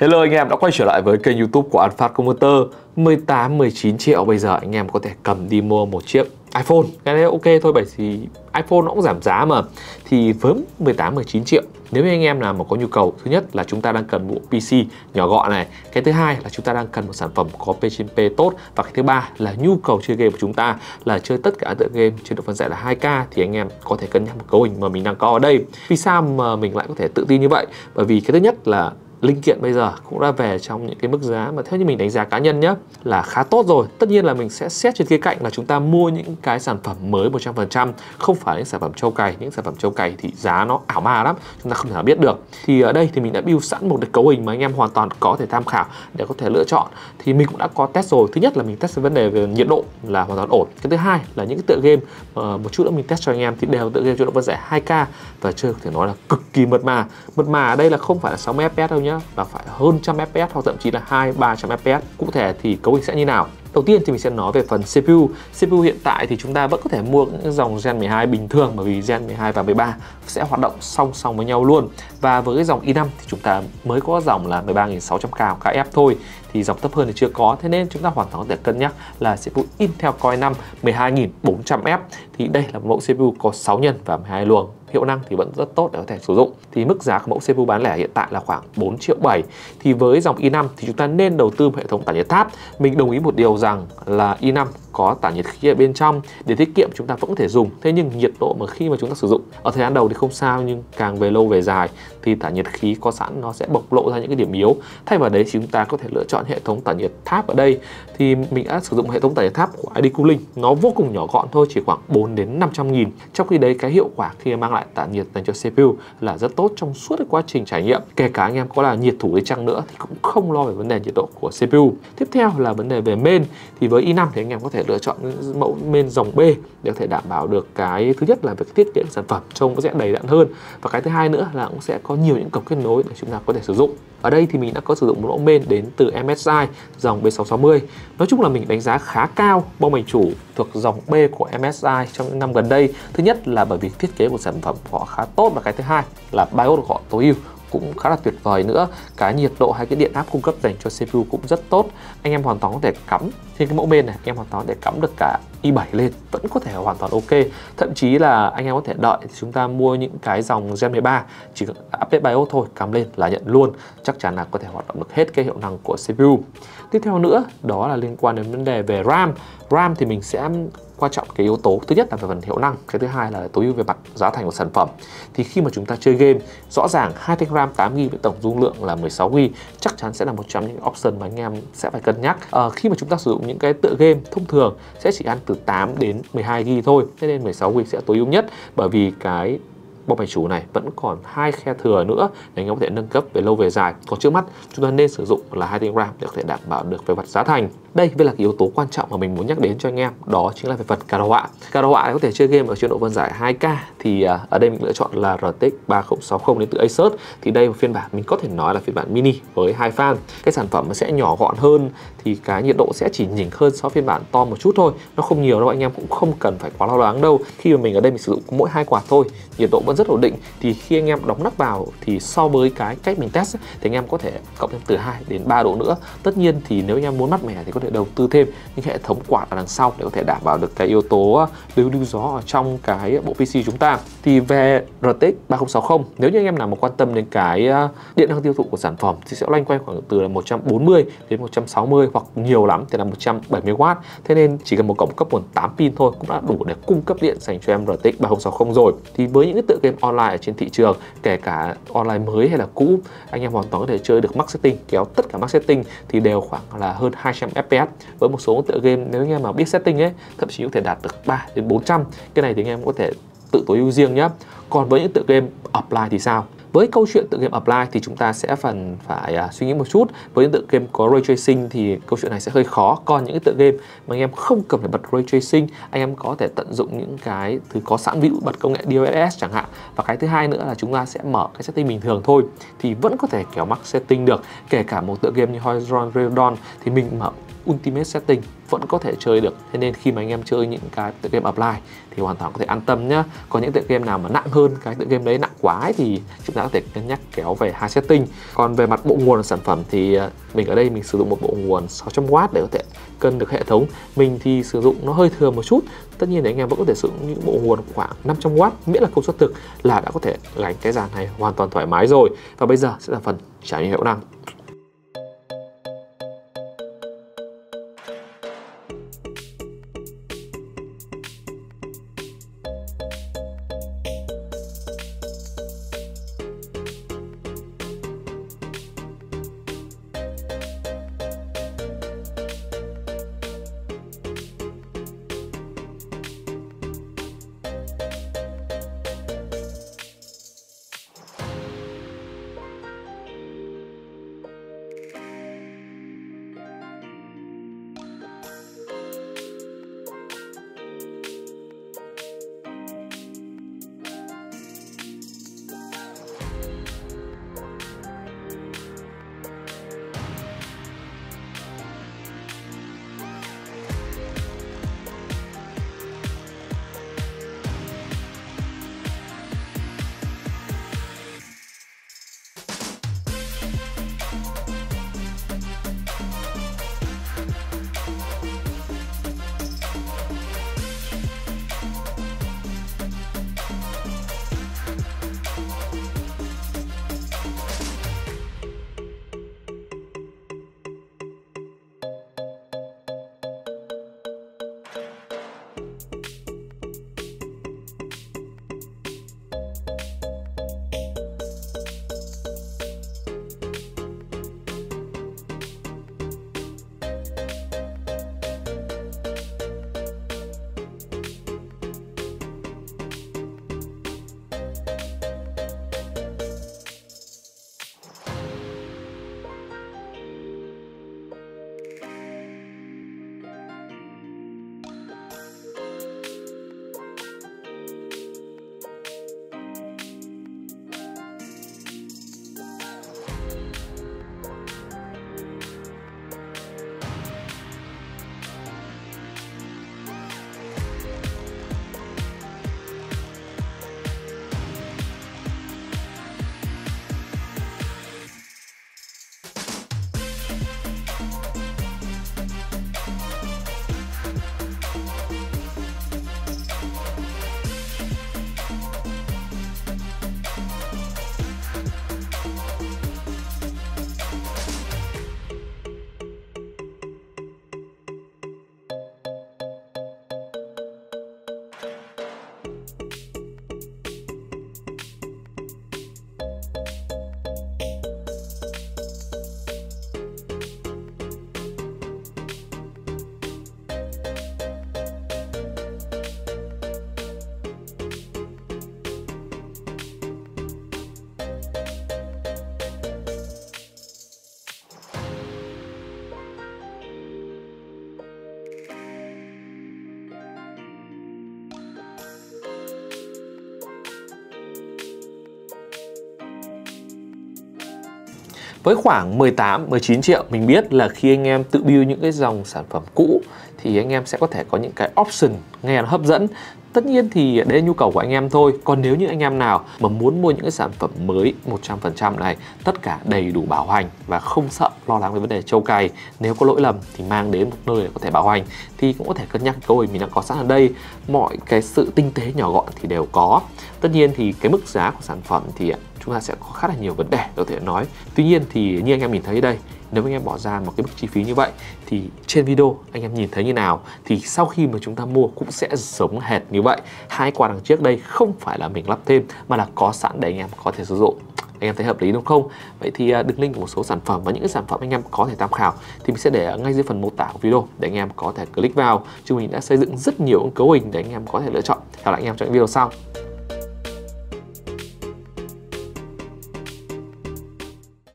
Hello anh em, đã quay trở lại với kênh youtube của Alphard Computer 18-19 triệu bây giờ anh em có thể cầm đi mua một chiếc iPhone. Cái đấy ok thôi, bởi vì iPhone nó cũng giảm giá mà. Thì với 18-19 triệu, nếu như anh em nào mà có nhu cầu, Thứ nhất là chúng ta đang cần bộ PC nhỏ gọn này, Cái thứ hai là chúng ta đang cần một sản phẩm có P P tốt, Và cái thứ ba là nhu cầu chơi game của chúng ta Là chơi tất cả tựa game trên độ phân giải là 2K Thì anh em có thể cân nhắc một cấu hình mà mình đang có ở đây. Vì sao mà mình lại có thể tự tin như vậy? Bởi vì cái thứ nhất là linh kiện bây giờ cũng đã về trong những cái mức giá mà theo như mình đánh giá cá nhân nhé là khá tốt rồi. Tất nhiên là mình sẽ xét trên cái cạnh là chúng ta mua những cái sản phẩm mới 100% không phải những sản phẩm châu cày. Những sản phẩm châu cày thì giá nó ảo ma lắm chúng ta không thể nào biết được. Thì ở đây thì mình đã build sẵn một cái cấu hình mà anh em hoàn toàn có thể tham khảo để có thể lựa chọn. Thì mình cũng đã có test rồi. Thứ nhất là mình test vấn đề về nhiệt độ là hoàn toàn ổn. Cái thứ hai là những cái tựa game uh, một chút nữa mình test cho anh em thì đều tựa game cho độ phân giải 2K và chơi có thể nói là cực kỳ mượt mà. Mượt mà ở đây là không phải là 60 fps đâu nhé nhá, là phải hơn trăm fps hoặc thậm chí là hai, ba trăm fps cụ thể thì cấu hình sẽ như nào? Đầu tiên thì mình sẽ nói về phần CPU. CPU hiện tại thì chúng ta vẫn có thể mua những dòng Gen 12 bình thường, bởi vì Gen 12 và 13 sẽ hoạt động song song với nhau luôn. Và với cái dòng i5 thì chúng ta mới có dòng là 13.600K KF thôi, thì dòng thấp hơn thì chưa có. Thế nên chúng ta hoàn toàn có thể cân nhắc là CPU Intel Core i5 12400F thì đây là một mẫu CPU có 6 nhân và 12 luồng hiệu năng thì vẫn rất tốt để có thể sử dụng. Thì mức giá của mẫu CPU bán lẻ hiện tại là khoảng 4 triệu 7 thì với dòng i5 thì chúng ta nên đầu tư hệ thống tản nhiệt tháp. Mình đồng ý một điều rằng là i5 có tản nhiệt khí ở bên trong để tiết kiệm chúng ta vẫn có thể dùng. Thế nhưng nhiệt độ mà khi mà chúng ta sử dụng ở thời gian đầu thì không sao, nhưng càng về lâu về dài thì tản nhiệt khí có sẵn, nó sẽ bộc lộ ra những cái điểm yếu. Thay vào đấy, chúng ta có thể lựa chọn hệ thống tản nhiệt tháp ở đây. Thì mình đã sử dụng hệ thống tản nhiệt tháp của ID Cooling. Nó vô cùng nhỏ gọn thôi, chỉ khoảng 4 đến 500 nghìn. Trong khi đấy, cái hiệu quả khi mang lại tản nhiệt dành cho CPU là rất tốt trong suốt cái quá trình trải nghiệm. Kể cả anh em có là nhiệt thủ đi chăng nữa thì cũng không lo về vấn đề nhiệt độ của CPU tiếp theo là vấn đề về main. Thì với i5 thì anh em có thể lựa chọn mẫu bên dòng B để có thể đảm bảo được cái thứ nhất là về thiết kế sản phẩm trông có sẽ đầy đặn hơn. Và cái thứ hai nữa là cũng sẽ có nhiều những cổng kết nối để chúng ta có thể sử dụng. Ở đây thì mình đã có sử dụng một mẫu main đến từ MSI dòng B660 nói chung là mình đánh giá khá cao bo mạch chủ thuộc dòng B của MSI trong những năm gần đây. Thứ nhất là bởi vì thiết kế của sản phẩm họ khá tốt và cái thứ hai là BIOS của họ tối ưu cũng khá là tuyệt vời nữa. Cái nhiệt độ hay cái điện áp cung cấp dành cho CPU cũng rất tốt. Anh em hoàn toàn có thể cắm, trên cái mẫu bên này, anh em hoàn toàn có thể cắm được cả i7 lên vẫn có thể hoàn toàn ok. Thậm chí là anh em có thể đợi thì chúng ta mua những cái dòng Gen 13 chỉ cần update BIOS thôi cắm lên là nhận luôn. Chắc chắn là có thể hoạt động được hết cái hiệu năng của CPU tiếp theo nữa đó là liên quan đến vấn đề về RAM. RAM thì mình sẽ quan trọng cái yếu tố thứ nhất là về phần hiệu năng cái thứ hai là tối ưu về mặt giá thành của sản phẩm. Thì khi mà chúng ta chơi game rõ ràng hai thanh ram 8 GB với tổng dung lượng là 16 GB chắc chắn sẽ là một trong những option mà anh em sẽ phải cân nhắc. À, khi mà chúng ta sử dụng những cái tựa game thông thường sẽ chỉ ăn từ 8 đến 12 GB thôi. Thế nên 16 GB sẽ tối ưu nhất bởi vì cái bộ bài chủ này vẫn còn hai khe thừa nữa để anh em có thể nâng cấp về lâu về dài. Còn trước mắt, chúng ta nên sử dụng là hai tiếng ram để có thể đảm bảo được về mặt giá thành. Đây mới là cái yếu tố quan trọng mà mình muốn nhắc đến cho anh em, đó chính là về phần card họa. Card họa có thể chơi game ở chế độ phân giải 2K thì à, ở đây mình lựa chọn là RTX 3060 đến từ Asus. Thì đây là một phiên bản, mình có thể nói là phiên bản mini với hai fan. Cái sản phẩm nó sẽ nhỏ gọn hơn, thì cái nhiệt độ sẽ chỉ nhỉnh hơn so với phiên bản to một chút thôi. Nó không nhiều đâu, anh em cũng không cần phải quá lo lắng đâu. Khi mà mình ở đây mình sử dụng mỗi hai quạt thôi, nhiệt độ vẫn rất ổn định, thì khi anh em đóng nắp vào thì so với cái cách mình test thì anh em có thể cộng thêm từ 2 đến 3 độ nữa. Tất nhiên thì nếu anh em muốn mát mẻ thì có thể đầu tư thêm những hệ thống quạt ở đằng sau để có thể đảm bảo được cái yếu tố ờ, lưu lưu gió ở trong cái bộ PC chúng ta. Thì về RTX 3060 nếu như anh em nào mà quan tâm đến cái ờ, điện năng tiêu thụ của sản phẩm thì sẽ loanh quanh khoảng từ là 140 đến 160 hoặc nhiều lắm thì là 170W thế nên chỉ cần một cổng cấp nguồn 8 pin thôi cũng đã đủ để cung cấp điện dành cho em RTX 3060 rồi. Thì với những cái tựa game online ở trên thị trường, kể cả online mới hay là cũ, anh em hoàn toàn có thể chơi được max setting, kéo tất cả max setting thì đều khoảng là hơn 200 fps với một số tựa game, nếu anh em mà biết setting ấy, thậm chí có thể đạt được 3 đến 400 cái này thì anh em có thể tự tối ưu riêng nhé còn với những tựa game offline thì sao? Với câu chuyện tự game apply thì chúng ta sẽ phần phải uh, suy nghĩ một chút. Với những tựa game có ray tracing thì câu chuyện này sẽ hơi khó. Còn những cái tựa game mà anh em không cần phải bật ray tracing anh em có thể tận dụng những cái thứ có sẵn ví dụ bật công nghệ DLSS chẳng hạn. Và cái thứ hai nữa là chúng ta sẽ mở cái setting bình thường thôi thì vẫn có thể kéo max setting được. Kể cả một tựa game như Horizon Zero Dawn thì mình mở Ultimate Setting vẫn có thể chơi được. Thế nên khi mà anh em chơi những cái tựa game offline thì hoàn toàn có thể an tâm nhá. Có những tựa game nào mà nặng hơn cái tựa game đấy nặng quá ấy, thì chúng ta có thể cân nhắc kéo về hai setting. Còn về mặt bộ nguồn sản phẩm thì ờ, mình ở đây mình sử dụng một bộ nguồn 600W để có thể cân được hệ thống. Mình thì sử dụng nó hơi thừa một chút. Tất nhiên thì anh em vẫn có thể sử dụng những bộ nguồn khoảng 500W miễn là công suất thực là đã có thể gánh cái dàn này hoàn toàn thoải mái rồi. Và bây giờ sẽ là phần trải nghiệm hiệu năng. Với khoảng 18 19 triệu, mình biết là khi anh em tự build những cái dòng sản phẩm cũ thì anh em sẽ có thể có những cái option nghe nó hấp dẫn. Tất nhiên thì đấy là nhu cầu của anh em thôi. Còn nếu như anh em nào mà muốn mua những cái sản phẩm mới 100% này, Tất cả đầy đủ bảo hành và không sợ lo lắng về vấn đề trâu cày, Nếu có lỗi lầm thì mang đến một nơi để có thể bảo hành, Thì cũng có thể cân nhắc. Câu mình đang có sẵn ở đây, Mọi cái sự tinh tế nhỏ gọn thì đều có. Tất nhiên thì cái mức giá của sản phẩm thì chúng ta sẽ có khá là nhiều vấn đề có thể nói. Tuy nhiên thì như anh em nhìn thấy đây nếu anh em bỏ ra một cái mức chi phí như vậy thì trên video anh em nhìn thấy như nào thì sau khi mà chúng ta mua cũng sẽ giống hệt như vậy hai quả đằng trước đây không phải là mình lắp thêm mà là có sẵn để anh em có thể sử dụng anh em thấy hợp lý đúng không? Vậy thì à, đường link của một số sản phẩm và những cái sản phẩm anh em có thể tham khảo thì mình sẽ để ngay dưới phần mô tả của video để anh em có thể click vào. Chúng mình đã xây dựng rất nhiều cấu hình để anh em có thể lựa chọn. Hẹn lại anh em trong những video sau.